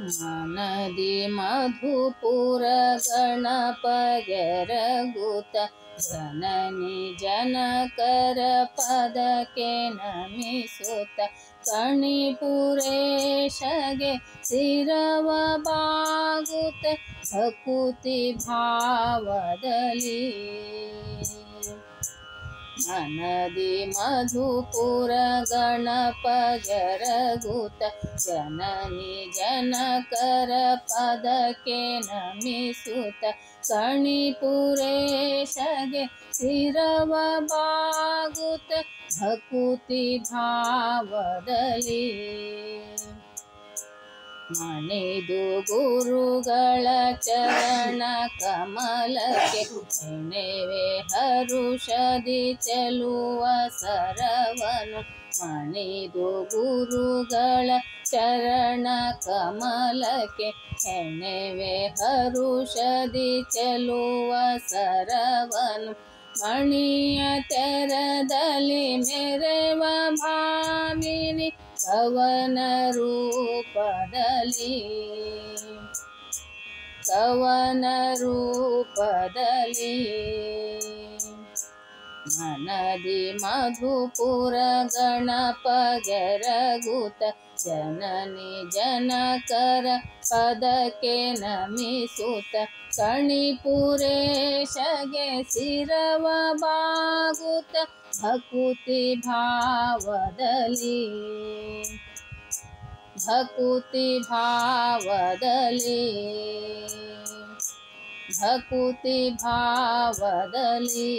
मनदि मधुपुर गणपयरगुत जननि जनकर पदके नमिसुत कणिपुरेशगे शिरव बागुत भकुति भावदली मनदि मधुपुर गणप जरगुत जननि जनकर पदके नमिसुत कणिपुरेशगे शिरव बागुत भकुति भावदली ಮಣಿದು ಗುರುಗಳ ಚರಣ ಕಮಲಕ್ಕೆ ನೆವೆ ಹರುಷದಿ ಚೆಲುವ ಸರವನು. ಮಣಿದು ಗುರುಗಳ ಚರಣ ಕಮಲಕ್ಕೆ ಹೆಣವೆ ಹರುಷದಿ ಚೆಲುವ ಸರವನು. ಮಣಿಯ ತೆರದಲ್ಲಿ ಮೆರೆವ ಭಾಮಿನಿ ಕವನ ರೂಪದಲ್ಲಿ ಕವನ ರೂಪದಲ್ಲಿ. मनदि मधुपुर गणप जनकर पदके नमिसुत कणिपुरेशगे शिरव बागुत भकुति भावदली। भकुति भावदली। भकुति भावदली